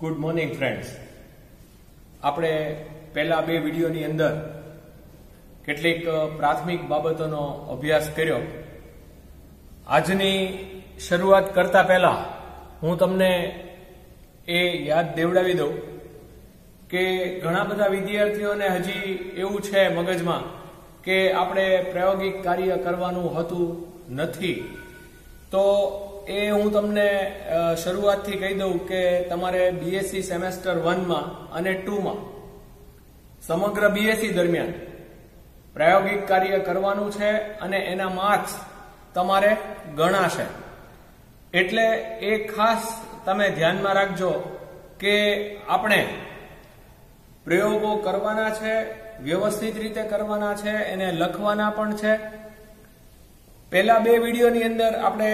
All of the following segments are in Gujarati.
ગુડ મોર્નિંગ ફ્રેન્ડ્સ આપણે પહેલા બે વિડીયોની અંદર કેટલીક પ્રાથમિક બાબતોનો અભ્યાસ કર્યો. આજની શરૂઆત કરતા પહેલા હું તમને એ યાદ દેવડાવી દઉં કે ઘણા બધા વિદ્યાર્થીઓને હજી એવું છે મગજમાં કે આપણે પ્રાયોગિક કાર્ય કરવાનું હતું નથી. તો એ હું તમને શરૂઆતથી કહી દઉં કે તમારે બીએસસી સેમેસ્ટર વનમાં અને ટુમાં સમગ્ર બીએસસી દરમિયાન પ્રાયોગિક કાર્ય કરવાનું છે અને એના માર્ક્સ તમારે ગણાશે. એટલે એ ખાસ તમે ધ્યાનમાં રાખજો કે આપણે પ્રયોગો કરવાના છે, વ્યવસ્થિત રીતે કરવાના છે, એને લખવાના પણ છે પહેલા બે વિડીયોની અંદર આપણે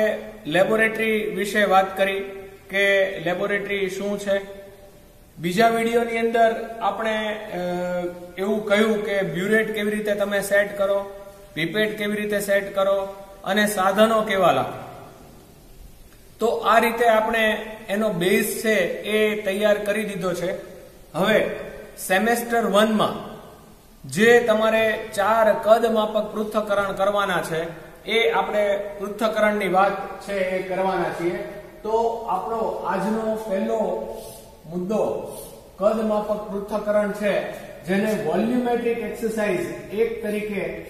લેબોરેટરી વિશે વાત કરી કે લેબોરેટરી શું છે. બીજા વિડીયોની અંદર આપણે એવું કહ્યું કે બ્યુરેટ કેવી રીતે તમે સેટ કરો પીપેટ કેવી રીતે સેટ કરો અને સાધનો કેવા લાગો. તો આ રીતે આપણે એનો બેઝ છે એ તૈયાર કરી દીધો છે. હવે સેમેસ્ટર વનમાં જે તમારે ચાર કદ માપક પૃથ્થકરણ કરવાના છે એ આપણે પૃથ્થકરણની વાત છે એ કરવાના છીએ. તો આપણો આજનો પહેલો મુદ્દો કદ માપક પૃથ્થકરણ છે, જેને વોલ્યુમેટ્રિક એક્સરસાઇઝ એક તરીકે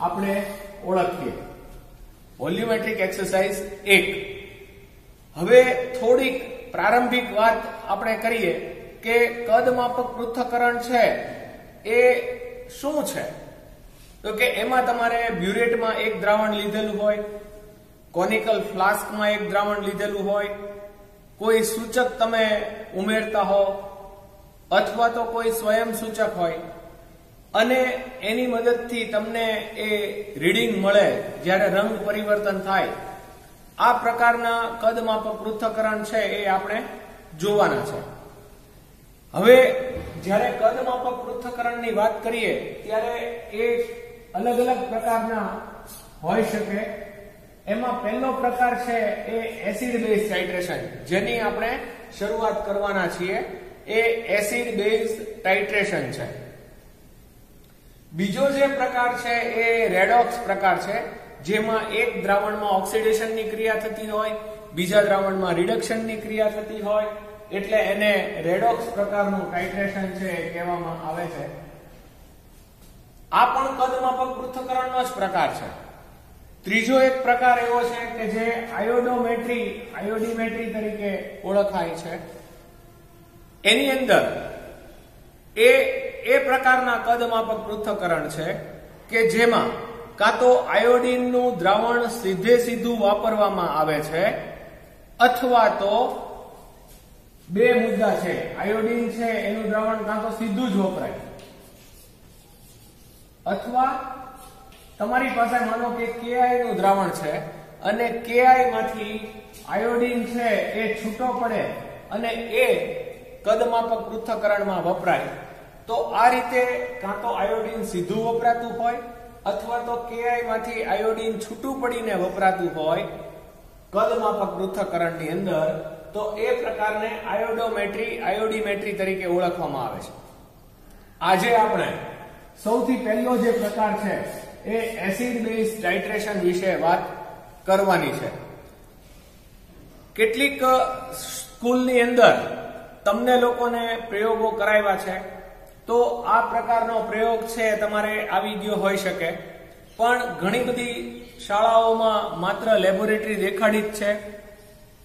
આપણે ઓળખીએ. વોલ્યુમેટ્રિક એક્સરસાઇઝ એક. હવે થોડીક પ્રારંભિક વાત આપણે કરીએ કે કદ માપક પૃથ્થકરણ છે એ શું છે? તો કે એમાં તમારે બ્યુરેટમાં એક દ્રાવણ લીધેલું હોય, કોનિકલ ફ્લાસ્કમાં એક દ્રાવણ લીધેલું હોય, કોઈ સૂચક તમે ઉમેરતા હો, અથવા તો કોઈ સ્વયં સૂચક હોય, અને એની મદદથી તમને એ રીડિંગ મળે જ્યારે રંગ પરિવર્તન થાય. આ પ્રકારના કદમાપક પૃથ્થકરણ છે એ આપણે જોવાના છે. હવે જ્યારે કદ માપક પૃથ્થકરણની વાત કરીએ, ત્યારે એ અલગ અલગ પ્રકારના હોઈ શકે. એમાં પહેલો પ્રકાર છે એ એસિડ બેઝ ટાઇટ્રેશન જેની આપણે શરૂઆત કરવાના છીએ. એ એસિડ બેઝ ટાઇટ્રેશન છે. બીજો જે પ્રકાર છે એ રેડોક્સ પ્રકાર છે, જેમાં એક દ્રાવણમાં ઓક્સિડેશનની ક્રિયા થતી હોય, બીજા દ્રાવણમાં રિડક્શનની ક્રિયા થતી હોય, એટલે એને રેડોક્સ પ્રકારનું ટાઇટ્રેશન છે કહેવામાં આવે છે. આ પણ કદમાપક પૃથ્થકરણનો જ પ્રકાર છે. ત્રીજો એક પ્રકાર એવો છે કે જે આયોડોમેટ્રી, આયોડીમેટ્રી તરીકે ઓળખાય છે. એની અંદર એ એ પ્રકારના કદમાપક પૃથ્થકરણ છે કે જેમાં કાં તો આયોડીનનું દ્રાવણ સીધે સીધું વાપરવામાં આવે છે, અથવા તો બે મુદ્દા છે. આયોડીન છે, એનું દ્રાવણ કાં તો સીધું જ વપરાય. અથવા તમારી પાસે માનો કે કેઆઈ નું દ્રાવણ છે અને કેઆઈ માંથી આયોડીન છે એ છૂટો પડે અને એ કદમાપક પૃથ્થકરણમાં વપરાય, તો આ રીતે કાં તો આયોડીન સીધું વપરાતું હોય અથવા તો કેઆઈ માંથી આયોડીન છૂટું પડીને વપરાતું હોય કદમાપક પૃથ્થકરણની અંદર, તો એ પ્રકારને આયોડોમેટ્રી આયોડીમેટ્રી તરીકે ઓળખવામાં આવે છે. આજે આપણે સૌથી પહેલો જે પ્રકાર છે, એ એસિડ બેઝ ટાઇટ્રેશન વિશે વાત કરવાની છે. કેટલીક સ્કૂલની અંદર તમને લોકોને પ્રયોગો કરાવ્યા છે, તો આ પ્રકારનો પ્રયોગ છે, તમારે આવી ગયો હોઈ શકે. પણ ઘણી બધી શાળાઓમાં માત્ર લેબોરેટરી દેખાડી જ છે.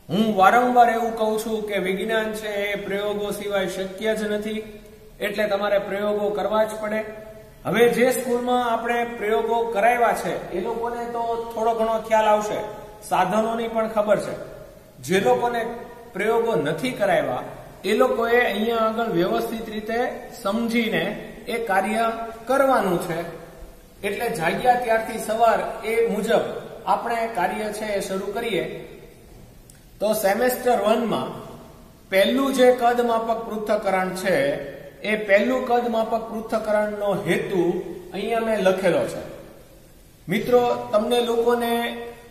હું વારંવાર એવું કહું છું કે વિજ્ઞાન છે, એ પ્રયોગો સિવાય શક્ય જ નથી. એટલે તમારે પ્રયોગો કરવા જ પડે. હવે જે સ્કૂલમાં આપણે પ્રયોગો કરાવ્યા છે, એ લોકોને તો થોડો ઘણો ખ્યાલ આવશે. સાધનોની પણ ખબર છે. જે લોકોને પ્રયોગો નથી કરાવ્યા, એ લોકોએ અહીંયા આગળ વ્યવસ્થિત રીતે સમજીને એ કાર્ય કરવાનું છે. એટલે જાગ્યા ત્યારથી સવાર એ મુજબ આપણે કાર્ય છે એ શરૂ કરીએ. તો સેમેસ્ટર વનમાં પહેલું જે કદ માપક પૃથ્થકરણ છે એ પહેલું કદ માપક પૃથ્થકરણનો હેતુ અહીંયા મેં લખેલો છે. મિત્રો, તમને લોકોને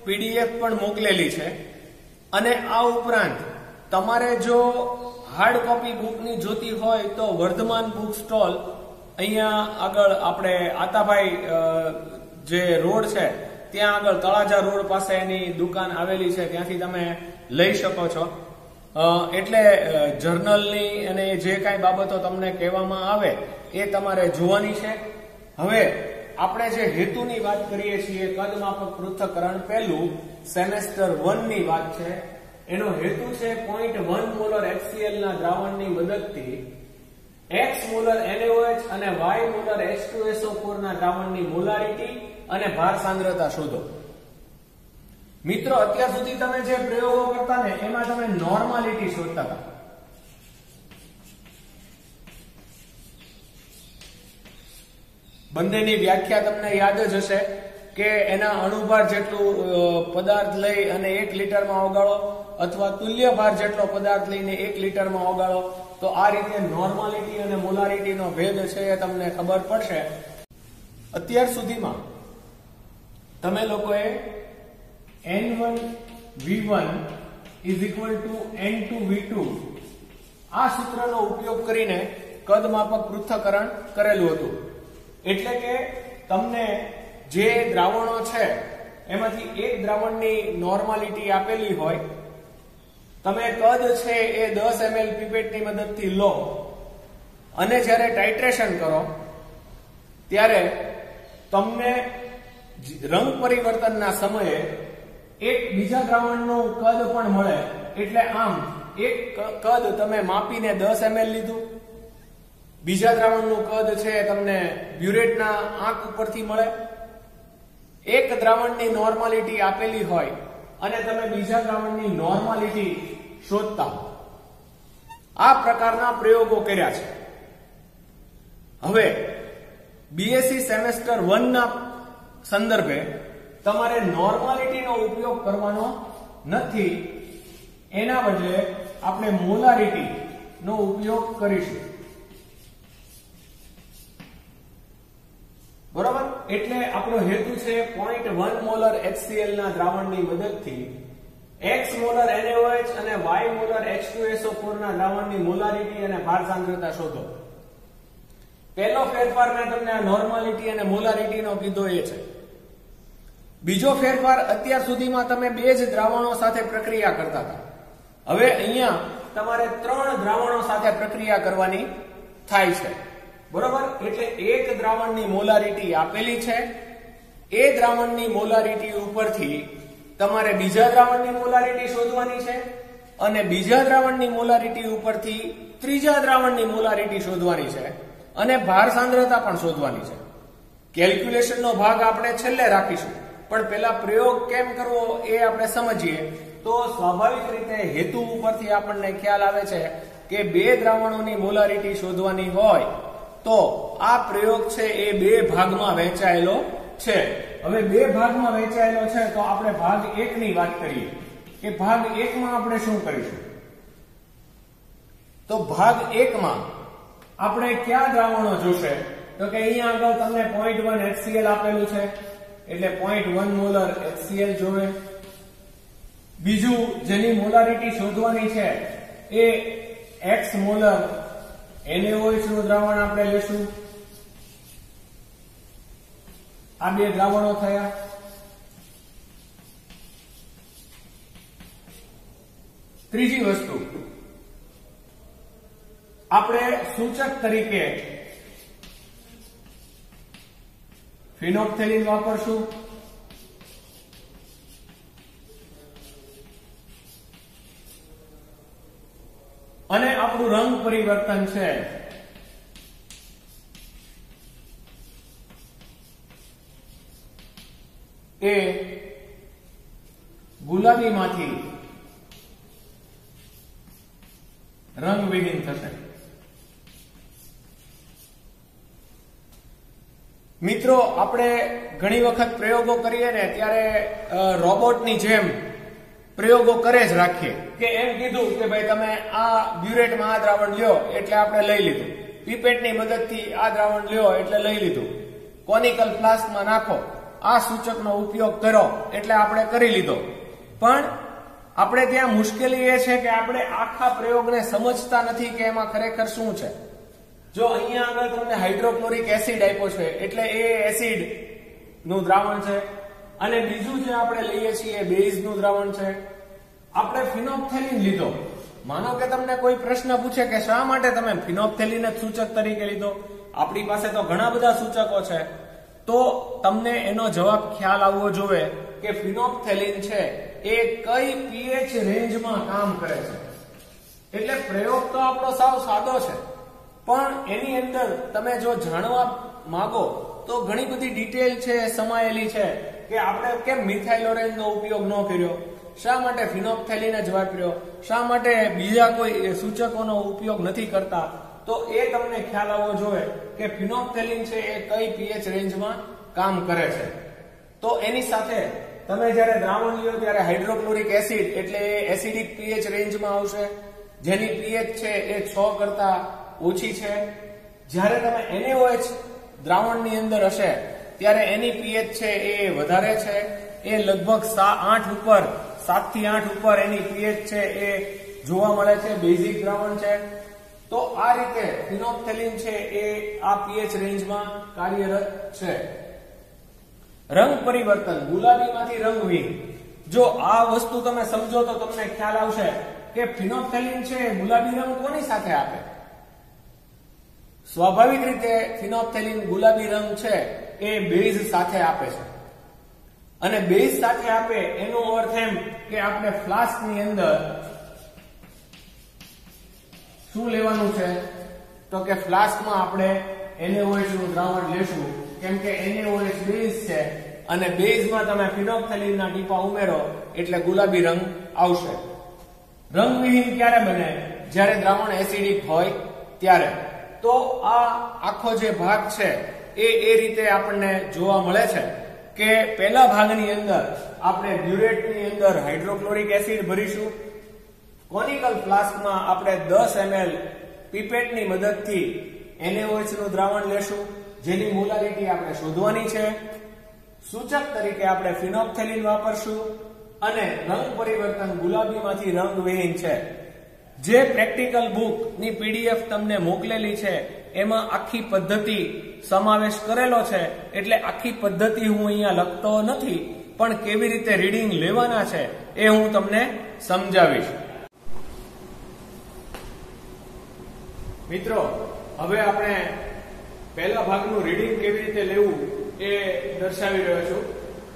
પીડીએફ પણ મોકલેલી છે. અને આ ઉપરાંત, તમારે જો હાર્ડ કોપી બુકની જોતી હોય તો વર્ધમાન બુક સ્ટોલ અહીંયા આગળ આપણે આતાભાઈ જે રોડ છે, ત્યાં આગળ તળાજા રોડ પાસે એની દુકાન આવેલી છે. ત્યાંથી તમે લઈ શકો છો. એટલે જર્નલની અને જે કાંઈ બાબતો તમને કહેવામાં આવે, એ તમારે જોવાની છે. હવે, આપણે જે હેતુની વાત કરીએ છીએ, કદમાપક પૃથ્થકરણ પહેલું, સેમેસ્ટર વનની વાત છે. એનો હેતુ છે પોઈન્ટ વન મોલર HCl ના દ્રાવણની મદદથી એક્સ મોલર એનએઓએચ અને વાય મોલર H2SO4 ના દ્રાવણની મોલારિટી અને ભાર સાંદ્રતા શોધો. મિત્રો, અત્યાર સુધી તમે જે પ્રયોગો કરતા ને, એમાં તમે નોર્માલિટી શોધતા હતા. બંનેની વ્યાખ્યા તમને યાદ જ હશે કે એના અણુભાર જેટલું પદાર્થ લઈ અને એક લીટરમાં ઓગાળો અથવા તુલ્ય ભાર જેટલો પદાર્થ લઈને એક લીટરમાં ઓગાળો, તો આ રીતે નોર્માલિટી અને મોલારિટીનો ભેદ છે એ તમને ખબર પડશે. અત્યાર સુધીમાં તમે લોકોએ N1 V1 is equal to N2 V2 આ સૂત્રનો ઉપયોગ કરીને કદ માપક પૃથ્થકરણ કરેલું હતું. એટલે કે તમને જે દ્રાવણો છે, એમાંથી એક દ્રાવણની નોર્માલિટી આપેલી હોય, તમે કદ છે એ દસ એમએલ પીપેટની મદદથી લો. અને જ્યારે ટાઇટ્રેશન કરો, ત્યારે તમને રંગ પરિવર્તનના સમયે એક બીજા દ્રાવણનું કદ પણ મળે. એટલે આમ, એક કદ તમે માપીને દસ એમએલ લીધું. બીજા દ્રાવણનું કદ છે તમને બ્યુરેટના આંક ઉપરથી મળે. એક દ્રાવણની નોર્માલિટી આપેલી હોય અને તમે બીજા દ્રાવણની નોર્માલિટી શોધતા આ પ્રકારના પ્રયોગો કર્યા છે. હવે બીએસસી સેમેસ્ટર વનના સંદર્ભે તમારે નોર્માલિટીનો ઉપયોગ કરવાનો નથી. એના બદલે આપણે મોલારિટી નો ઉપયોગ કરીશું. બરોબર? એટલે આપણો હેતુ છે 0.1 મોલર HCl ના દ્રાવણની મદદથી. X મોલર NaOH અને y મોલર H2SO4 ના દ્રાવણની મોલારિટી અને ભાર સાંદ્રતા શોધો. પહેલો ફેરફાર મેં તમને આ નોર્માલિટી અને મોલારિટીનો કીધો એ છે. બીજો ફેરફાર અત્યાર સુધીમાં તમે બે જ દ્રાવણો સાથે પ્રક્રિયા કરતા હતા. હવે અહીંયા તમારે ત્રણ દ્રાવણો સાથે પ્રક્રિયા કરવાની થાય છે. બરોબર? એટલે એક દ્રાવણની મોલારિટી આપેલી છે. એ દ્રાવણની મોલારિટી ઉપરથી તમારે બીજા દ્રાવણની મોલારિટી શોધવાની છે અને બીજા દ્રાવણની મોલારિટી ઉપરથી ત્રીજા દ્રાવણની મોલારિટી શોધવાની છે અને ભાર સાંદ્રતા પણ શોધવાની છે. કેલ્ક્યુલેશનનો ભાગ આપણે છેલ્લે રાખીશું. પણ પેલા પ્રયોગ કેમ કરવો એ આપણે સમજીએ. તો સ્વાભાવિક રીતે હેતુ ઉપરથી આપણને ખ્યાલ આવે છે કે બે દ્રાવણોની મોલારિટી શોધવાની હોય તો આ પ્રયોગ છે એ બે ભાગમાં વહેંચાયેલો છે. હવે બે ભાગમાં વહેંચાયેલો છે તો આપણે ભાગ એક ની વાત કરીએ કે ભાગ એકમાં આપણે શું કરીશું? તો ભાગ એકમાં આપણે કયા દ્રાવણો જોશે? તો કે અહીંયા આગળ તમને પોઈન્ટ વન એચસીએલ આપેલું છે. એટલે 0.1 મોલર એચસીએલ જોવે. બીજું જેની મોલારિટી શોધવાની છે એ એક્સ મોલર NaOH નું દ્રાવણ આપણે લેશું આ બે દ્રાવણો થયા. ત્રીજી વસ્તુ. આપણે સૂચક તરીકે ફિનોપ્થેલિન વાપરશું અને આપણું રંગ પરિવર્તન છે એ ગુલાબીમાંથી રંગવિહીન થશે મિત્રો, આપણે ઘણી વખત પ્રયોગો કરીએ ને ત્યારે રોબોટની જેમ પ્રયોગો કરે જ રાખીએ. કે એમ કીધું કે ભાઈ તમે આ બ્યુરેટમાં આ દ્રાવણ લ્યો એટલે આપણે લઈ લીધું. પીપેટની મદદથી આ દ્રાવણ લ્યો એટલે લઈ લીધું. કોનિકલ ફ્લાસ્કમાં નાખો. આ સૂચકનો ઉપયોગ કરો એટલે આપણે કરી લીધો. પણ આપણે ત્યાં મુશ્કેલી એ છે કે આપણે આખા પ્રયોગને સમજતા નથી કે એમાં ખરેખર શું છે. જો અહીંયા આગળ તમને હાઇડ્રોક્લોરિક એસિડ આપ્યો છે, એટલે એ એસિડનું દ્રાવણ છે. અને બીજું જે આપણે લઈએ છીએ બેઝનું દ્રાવણ છે. આપણે ફિનોપ્થેલિન લીધો. માનો કે તમને કોઈ પ્રશ્ન પૂછે કે શા માટે તમે ફિનોપ્થેલિન જ સૂચક તરીકે લીધો? આપણી પાસે તો ઘણા બધા સૂચકો છે. તો તમને એનો જવાબ ખ્યાલ આવવો જોઈએ કે ફિનોપ્થેલિન છે એ કઈ પીએચ રેન્જમાં કામ કરે છે. એટલે પ્રયોગ તો આપણો સાવ સાદો છે. પણ એની અંદર તમે જો જાણવા માંગો તો ઘણી બધી ડિટેલ છે, સમાયેલી છે કે આપણે કેમ મિથાઇલ ઓરેન્જનો ઉપયોગ ન કર્યો? શા માટે ફિનોપ્થેલિન જ વાપર્યો શા માટે બીજા કોઈ સૂચકોનો ઉપયોગ નથી કરતા? તો એ તમને ખ્યાલ આવવો જોઈએ કે ફિનોપ્થેલિન છે એ કઈ પીએચ રેન્જમાં કામ કરે છે. તો એની સાથે તમે જ્યારે દ્રાવણ લ્યો ત્યારે હાઇડ્રોક્લોરિક એસિડ એટલે એસિડિક પીએચ રેન્જમાં આવશે. જેની પીએચ છે એ છ કરતા ઓછી છે. જ્યારે તમે એનએઓએચ દ્રાવણની અંદર હશે, ત્યારે એની પીએચ છે એ વધારે છે. એ લગભગ આઠ ઉપર સાતથી આઠ ઉપર એની પીએચ છે એ જોવા મળે છે, બેઝિક દ્રાવણ છે. તો આ રીતે ફિનોપ્થેલિન છે એ આ પીએચ રેન્જમાં કાર્યરત છે. રંગ પરિવર્તન, ગુલાબીમાંથી રંગહીન જો આ વસ્તુ તમે સમજો તો તમને ખ્યાલ આવશે કે ફિનોપ્થેલિન છે ગુલાબી રંગ કોની સાથે આપે? સ્વાભાવિક રીતે ફિનોપ્થેલિન ગુલાબી રંગ છે એ બેઝ સાથે આપે છે. અને બેઝ સાથે આપે એનો અર્થ એમ કે આપણે ફ્લાસ્કની અંદર શું લેવાનું છે? તો કે ફ્લાસ્કમાં આપણે એનએઓએચનું દ્રાવણ લેશું. કેમ કે એનએઓએચ બેઝ છે અને બેઝમાં તમે ફિનોપ્થેલિનના ટીપા ઉમેરો એટલે ગુલાબી રંગ આવશે. રંગવિહીન ક્યારે બને? જ્યારે દ્રાવણ એસિડિક હોય ત્યારે. તો આ આખો જે ભાગ છે, એ એ રીતે આપણને જોવા મળે છે કે પહેલા ભાગની અંદર આપણે ડ્યુરેટની અંદર હાઇડ્રોક્લોરિક એસિડ ભરીશું. કોનિકલ ફ્લાસ્કમાં આપણે દસ એમએલ પીપેટની મદદથી એનએઓએચનું દ્રાવણ લેશું, જેની મોલારિટી આપણે શોધવાની છે. સૂચક તરીકે આપણે ફિનોપ્થેલિન વાપરશું અને રંગ પરિવર્તન ગુલાબીમાંથી રંગવિહીન છે. જે પ્રેક્ટિકલ બુકની પીડીએફ તમને મોકલેલી છે, એમાં આખી પદ્ધતિ સમાવેશ કરેલો છે, એટલે આખી પદ્ધતિ હું અહીંયા લખતો નથી, પણ કેવી રીતે રીડિંગ લેવાના છે, એ હું તમને સમજાવીશ. મિત્રો, હવે આપણે પહેલા ભાગનું રીડિંગ કેવી રીતે લેવું એ દર્શાવી રહ્યો છું.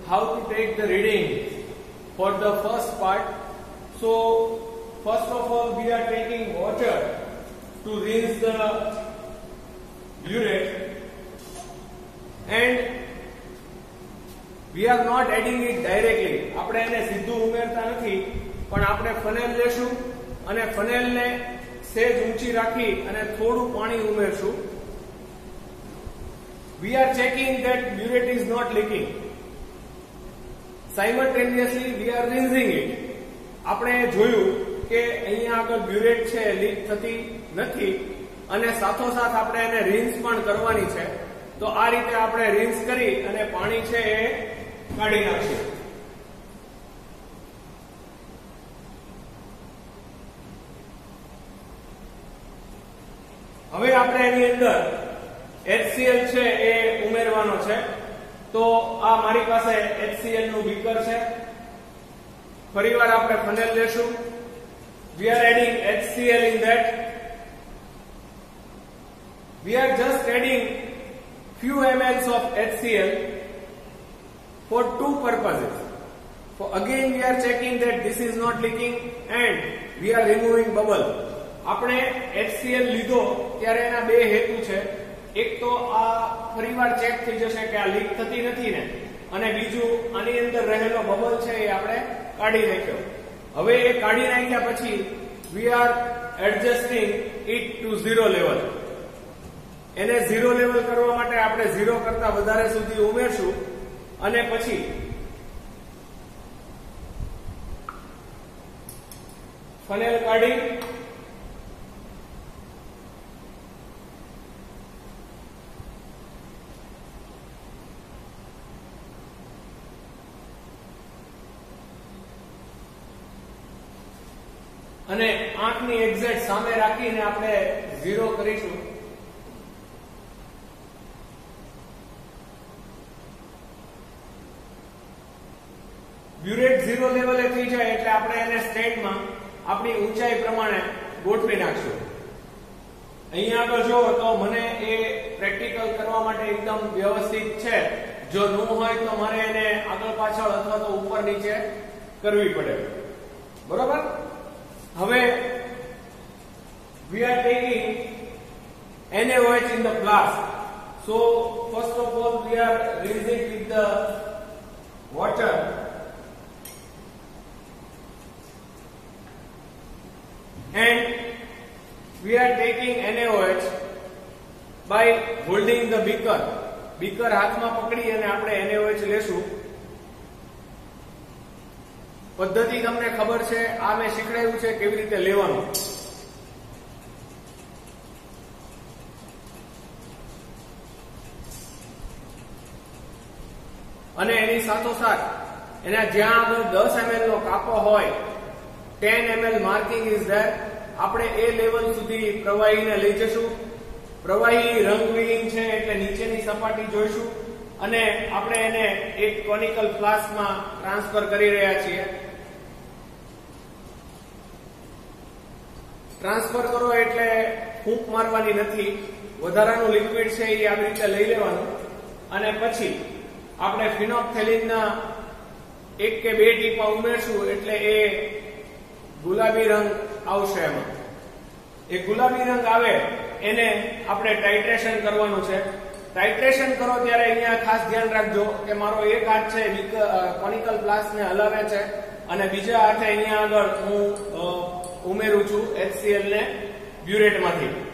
How to take the reading for the first part so first of all we are taking water to rinse the urate and we are not adding it directly આપણે એને સીધું ઉમેરતા નથી પણ આપણે ફનેલ લેશું અને ફનેલને સેજ ઊંચી રાખી અને થોડું પાણી ઉમેરશું we are checking that burette is not leaking simultaneously we are rinsing it આપણે જોયું કે અહીંયા આગળ બ્યુરેટ છે લીક થતી નથી. અને સાથોસાથ આપણે એને રિન્સ પણ કરવાની છે. તો આ રીતે આપણે રિન્સ કરી અને પાણી છે એ કાઢી નાખીએ. હવે આપણે એની અંદર HCl છે એ ઉમેરવાનો છે. તો આ મારી પાસે HCl નું બીકર છે. ફરીવાર આપણે ફનેલ લેશું. We are adding HCl in that we are just adding few mLs of HCl for two purposes for again we are checking that this is not leaking and we are removing bubble આપણે HCl લીધો ત્યારે એના બે હેતુ છે એક તો આ ફરીવાર ચેક થઈ જશે કે આ લીક થતી નથી ને અને બીજું આની અંદર રહેલો બબલ છે એ આપણે કાઢી નાખ્યો હવે એ કાઢી નાખ્યા પછી we are adjusting it to zero level એને ઝીરો લેવલ કરવા માટે આપણે ઝીરો કરતા વધારે સુધી ઉમેરશું અને પછી ફનેલ કાઢી અને આંખની એક્ઝેક્ટ સામે રાખીને આપણે ઝીરો કરીશું. બ્યુરેટ ઝીરો લેવલે થઈ જાય એટલે આપણે એને સ્ટેન્ડમાં આપણી ઊંચાઈ પ્રમાણે ગોઠવી નાખશું. અહીંયા આગળ જો તો મને એ પ્રેક્ટિકલ કરવા માટે એકદમ વ્યવસ્થિત છે. જો ન હોય તો મારે એને આગળ પાછળ અથવા તો ઉપર નીચે કરવી પડે. બરોબર? હવે we are taking NaOH in the flask so first of all we are releasing with the water and we are taking NaOH by holding the beaker beaker હાથમાં પકડી અને આપણે NaOH લેશું પદ્ધતિ તમને ખબર છે આ મેં શીખડાયું છે કેવી રીતે લેવાનું અને એની સાથોસાથ એના જ્યાં આગળ દસ એમએલ નો કાપો હોય ten ML marking is there આપણે એ લેવલ સુધી પ્રવાહીને લઈ જશું. પ્રવાહી રંગવિહીન છે એટલે નીચેની સપાટી જોઈશું અને આપણે એને એક કોનિકલ ફ્લાસ્કમાં ટ્રાન્સફર કરી રહ્યા છીએ. ટ્રાન્સફર કરો એટલે ફૂંક મારવાની નથી. વધારાનું લિક્વિડ છે એ આવી રીતે લઈ લેવાનું. અને પછી આપણે ફિનોક્થેલિનના એક કે બે ટીપા ઉમેરશું એટલે એ ગુલાબી રંગ આવશે એમાં. એ ગુલાબી રંગ આવે, એને આપણે ટાઇટ્રેશન કરવાનું છે. ટાઇટ્રેશન કરો ત્યારે અહીંયા ખાસ ધ્યાન રાખજો કે મારો એક હાથ છે કોનિકલ ગ્લાસને હલાવે છે અને બીજા હાથે અહીંયા આગળ હું ઉમેરું છું HCl ને બ્યુરેટમાંથી.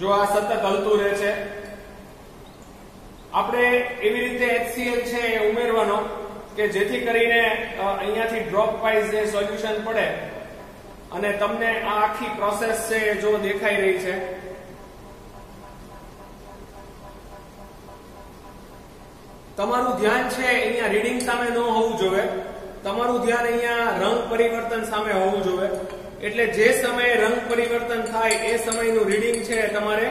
જો આ સતત હલતું રહે છે, આપણે એવી રીતે એચસીએલ છે એ ઉમેરવાનો કે જેથી કરીને અહીંયાથી ડ્રોપ વાઇઝ જે સોલ્યુશન પડે અને તમને આ આખી પ્રોસેસ છે જો દેખાઈ રહી છે. તમારું ધ્યાન છે અહીંયા રીડિંગ સામે ન હોવું જોઈએ તમારું ધ્યાન અહીંયા રંગ પરિવર્તન સામે હોવું જોઈએ એટલે જે સમયે રંગ પરિવર્તન થાય એ સમયનું રીડિંગ છે તમારે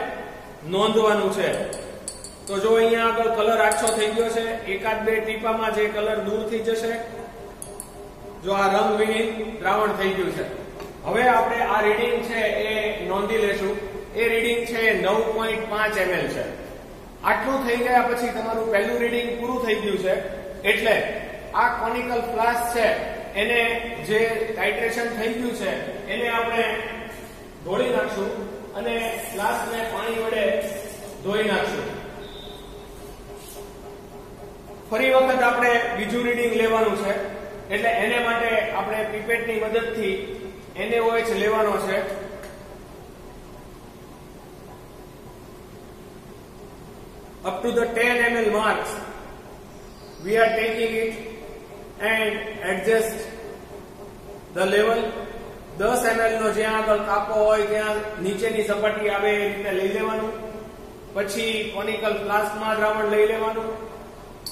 નોંધવાનું છે. તો જો અહીંયા આગળ કલર આછો થઈ ગયો છે, એકાદ બે ટીપામાં જે કલર દૂર થઈ જશે, જો આ રંગ વિહીન દ્રાવણ થઈ ગયું છે. હવે આપણે આ રીડિંગ છે એ નોંધી લેશું. એ રીડિંગ છે નવ પોઈન્ટ પાંચ એમએલ છે. આટલું થઈ ગયા પછી તમારું પહેલું રીડિંગ પૂરું થઈ ગયું છે. એટલે આ કોનિકલ ફ્લાસ્ક છે. એને જે ટાઇટ્રેશન થઈ ગયું છે, એને આપણે ધોળી નાખશું અને ગ્લાસને પાણી વડે ધોઈ નાખશું. ફરી વખત આપણે બીજું રીડિંગ લેવાનું છે, એટલે એને માટે આપણે પીપેટની મદદથી એને ઓએચ લેવાનો છે. Up to the 10 ml marks. We are taking it and adjust the level. 10 ml નો જ્યાં આગળ કાપો હોય ત્યાં નીચેની સપાટી આવે એ રીતે લઈ લેવાનું. પછી કોનિકલ ફ્લાસ્કમાં દ્રાવણ લઈ લેવાનું.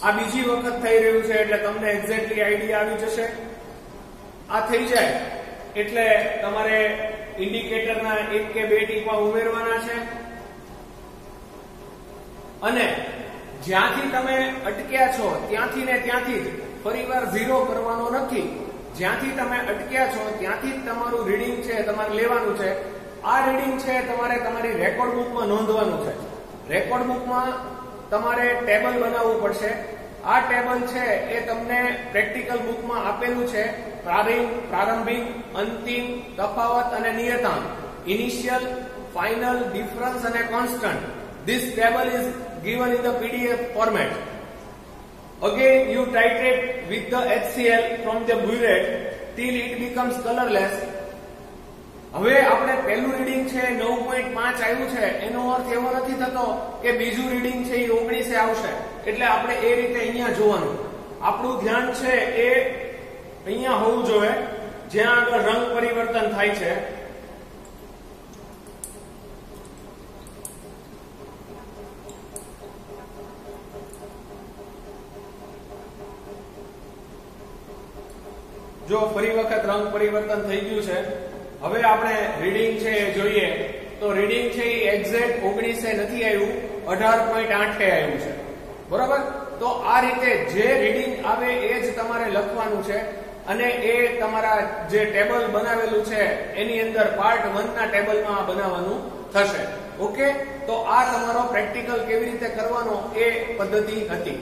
આ બીજી વખત થઈ રહ્યું છે એટલે તમને એક્ઝેક્ટલી આઈડિયા આવી જશે. આ થઈ જાય એટલે તમારે ઇન્ડિકેટરના એક કે બે ટીપા ઉમેરવાના છે. અને જ્યાંથી તમે અટક્યા છો ત્યાંથી ને ત્યાંથી જ ફરીવાર ઝીરો કરવાનો નથી. જ્યાંથી તમે અટક્યા છો, ત્યાંથી જ તમારું રીડિંગ છે, તમારે લેવાનું છે. આ રીડિંગ છે તમારે તમારી રેકોર્ડ બુકમાં નોંધવાનું છે. રેકોર્ડ બુકમાં તમારે ટેબલ બનાવવું પડશે. આ ટેબલ છે એ તમને પ્રેક્ટિકલ બુકમાં આપેલું છે. પ્રારંભિક અંતિમ, તફાવત અને નિયતાંક. ઇનિશિયલ ફાઇનલ ડિફરન્સ અને constant this table is given in the PDF format. Again, you titrate with the HCl from the burette till it becomes colorless. હવે આપણે પહેલું રીડિંગ છે નવ પોઈન્ટ પાંચ આવ્યું છે. એનો અર્થ એવો નથી થતો કે બીજું રીડિંગ છે એ ઓગણીસે આવશે. એટલે આપણે એ રીતે અહીંયા જોવાનું. આપણું ધ્યાન છે એ અહીંયા હોવું જોઈએ. જ્યાં આગળ રંગ પરિવર્તન થાય છે. જો ફરી વખત રંગ પરિવર્તન થઈ ગયું છે, હવે આપણે રીડિંગ છે એ જોઈએ. તો રીડિંગ છે એ એક્ઝેક્ટ ઓગણીસે નથી આવ્યું, અઢાર પોઈન્ટ આઠે આવ્યું છે. બરોબર? તો આ રીતે જે રીડિંગ આવે એ જ તમારે લખવાનું છે અને એ તમારા જે ટેબલ બનાવેલું છે, એની અંદર પાર્ટ વન ના ટેબલમાં બનાવવાનું થશે. ઓકે? તો આ તમારો પ્રેક્ટિકલ કેવી રીતે કરવાનો એ પદ્ધતિ હતી.